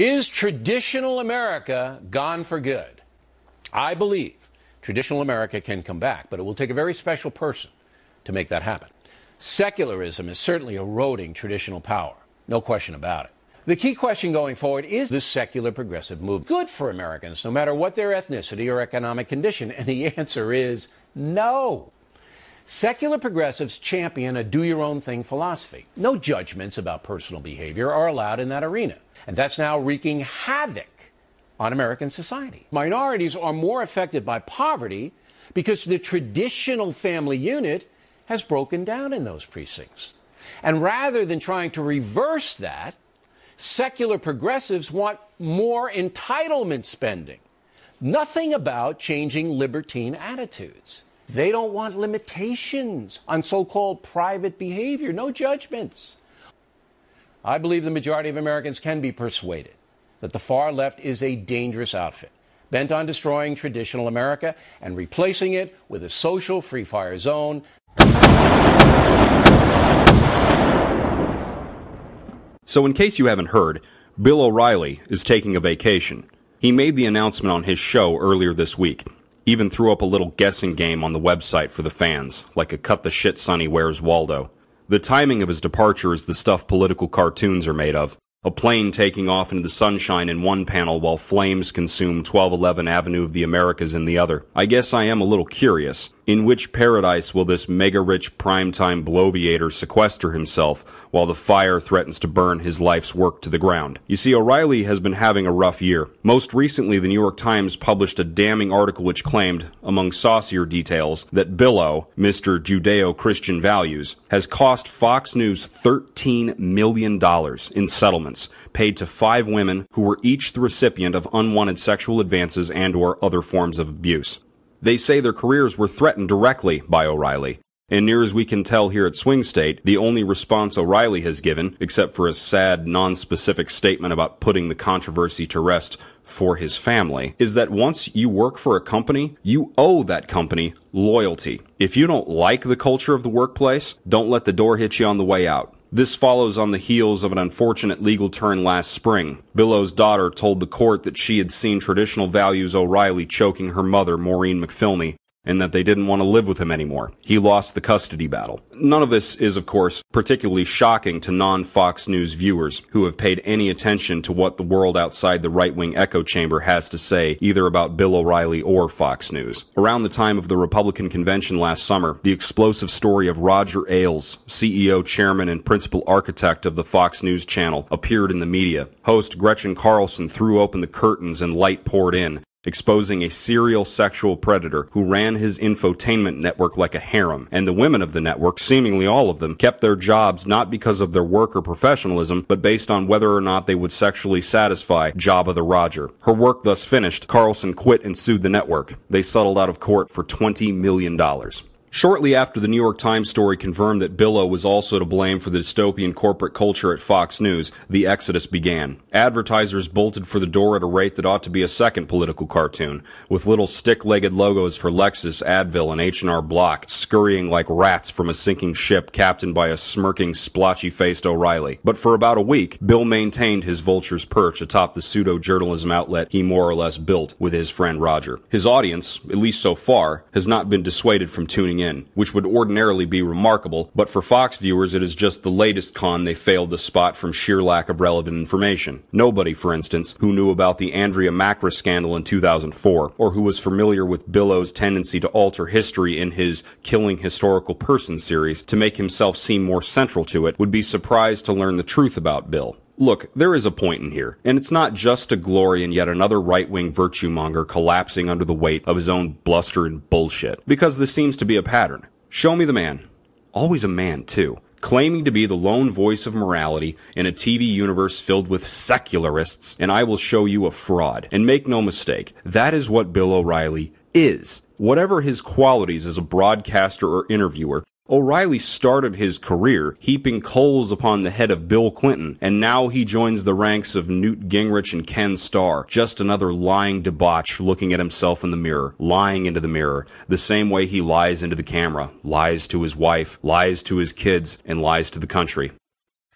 Is traditional America gone for good? I believe traditional America can come back, but it will take a very special person to make that happen. Secularism is certainly eroding traditional power, no question about it. The key question going forward is this secular progressive movement good for Americans, no matter what their ethnicity or economic condition? And the answer is no. Secular progressives champion a do your own thing philosophy. No judgments about personal behavior are allowed in that arena. And that's now wreaking havoc on American society. Minorities are more affected by poverty because the traditional family unit has broken down in those precincts. And rather than trying to reverse that, secular progressives want more entitlement spending. Nothing about changing libertine attitudes. They don't want limitations on so called private behavior, no judgments. I believe the majority of Americans can be persuaded that the far left is a dangerous outfit, bent on destroying traditional America and replacing it with a social free fire zone. So, in case you haven't heard, Bill O'Reilly is taking a vacation. He made the announcement on his show earlier this week. Even threw up a little guessing game on the website for the fans, like a cut the shit Sonny wears Waldo. The timing of his departure is the stuff political cartoons are made of. A plane taking off into the sunshine in one panel while flames consume 1211 Avenue of the Americas in the other. I guess I am a little curious. In which paradise will this mega rich primetime bloviator sequester himself while the fire threatens to burn his life's work to the ground? You see, O'Reilly has been having a rough year. Most recently, the New York Times published a damning article which claimed, among saucier details, that Billo, Mr. Judeo Christian Values, has cost Fox News $13 million in paid to five women who were each the recipient of unwanted sexual advances and or other forms of abuse. They say their careers were threatened directly by O'Reilly. And near as we can tell here at Swing State, the only response O'Reilly has given, except for a sad, non-specific statement about putting the controversy to rest for his family, is that once you work for a company, you owe that company loyalty. If you don't like the culture of the workplace, don't let the door hit you on the way out. This follows on the heels of an unfortunate legal turn last spring. Billo's daughter told the court that she had seen traditional values O'Reilly choking her mother, Maureen McPhilmy, and that they didn't want to live with him anymore. He lost the custody battle. None of this is, of course, particularly shocking to non Fox News viewers who have paid any attention to what the world outside the right wing echo chamber has to say, either about Bill O'Reilly or Fox News. Around the time of the Republican convention last summer, the explosive story of Roger Ailes, CEO, chairman, and principal architect of the Fox News channel, appeared in the media. Host Gretchen Carlson threw open the curtains and light poured in exposing a serial sexual predator who ran his infotainment network like a harem. And the women of the network, seemingly all of them, kept their jobs not because of their work or professionalism, but based on whether or not they would sexually satisfy Jabba the Roger. Her work thus finished, Carlson quit and sued the network. They settled out of court for $20 million. Shortly after the New York Times story confirmed that Billo was also to blame for the dystopian corporate culture at Fox News, the exodus began. Advertisers bolted for the door at a rate that ought to be a second political cartoon, with little stick-legged logos for Lexus, Advil, and H&R Block scurrying like rats from a sinking ship captained by a smirking, splotchy-faced O'Reilly. But for about a week, Bill maintained his vulture's perch atop the pseudo-journalism outlet he more or less built with his friend Roger. His audience, at least so far, has not been dissuaded from tuning in, which would ordinarily be remarkable, but for Fox viewers it is just the latest con they failed to spot from sheer lack of relevant information. Nobody, for instance, who knew about the Andrea Mackris scandal in 2004, or who was familiar with Billo's tendency to alter history in his Killing Historical Persons series to make himself seem more central to it, would be surprised to learn the truth about Bill. Look, there is a point in here, and it's not just to glory in yet another right wing virtue monger collapsing under the weight of his own bluster and bullshit, because this seems to be a pattern. Show me the man. Always a man, too. Claiming to be the lone voice of morality in a TV universe filled with secularists, and I will show you a fraud. And make no mistake, that is what Bill O'Reilly is. Whatever his qualities as a broadcaster or interviewer, O'Reilly started his career heaping coals upon the head of Bill Clinton, and now he joins the ranks of Newt Gingrich and Ken Starr. Just another lying debauch looking at himself in the mirror, lying into the mirror, the same way he lies into the camera, lies to his wife, lies to his kids, and lies to the country.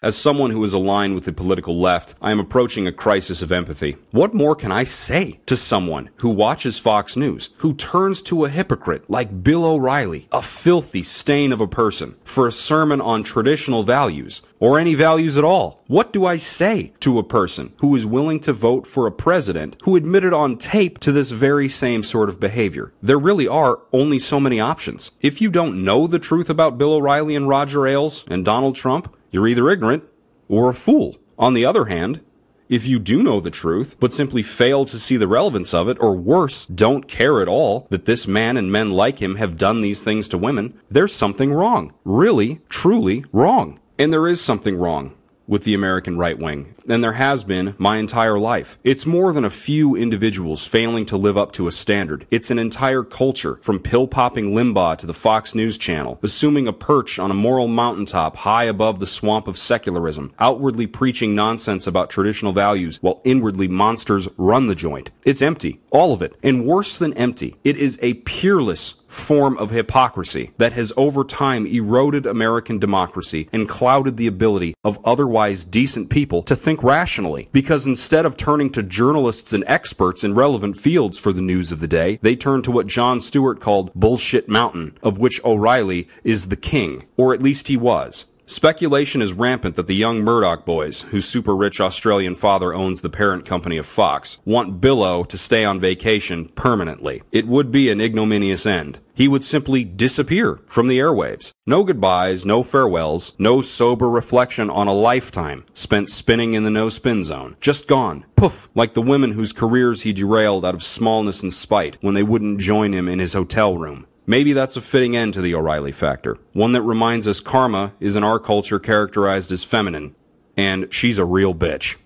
As someone who is aligned with the political left, I am approaching a crisis of empathy. What more can I say to someone who watches Fox News, who turns to a hypocrite like Bill O'Reilly, a filthy stain of a person, for a sermon on traditional values, or any values at all? What do I say to a person who is willing to vote for a president who admitted on tape to this very same sort of behavior? There really are only so many options. If you don't know the truth about Bill O'Reilly and Roger Ailes and Donald Trump, you're either ignorant or a fool. On the other hand, if you do know the truth, but simply fail to see the relevance of it, or worse, don't care at all that this man and men like him have done these things to women, there's something wrong. Really, truly wrong. And there is something wrong with the American right wing, and there has been my entire life. It's more than a few individuals failing to live up to a standard. It's an entire culture, from pill popping Limbaugh to the Fox News channel, assuming a perch on a moral mountaintop high above the swamp of secularism, outwardly preaching nonsense about traditional values while inwardly monsters run the joint. It's empty. All of it. And worse than empty, it is a peerless form of hypocrisy that has over time eroded American democracy and clouded the ability of otherwise decent people to think rationally. Because instead of turning to journalists and experts in relevant fields for the news of the day, they turn to what Jon Stewart called Bullshit Mountain, of which O'Reilly is the king, or at least he was. Speculation is rampant that the young Murdoch boys, whose super rich Australian father owns the parent company of Fox, want Billo to stay on vacation permanently. It would be an ignominious end. He would simply disappear from the airwaves. No goodbyes, no farewells, no sober reflection on a lifetime spent spinning in the no spin zone. Just gone. Poof, like the women whose careers he derailed out of smallness and spite when they wouldn't join him in his hotel room. Maybe that's a fitting end to the O'Reilly factor, one that reminds us karma is in our culture characterized as feminine, and she's a real bitch.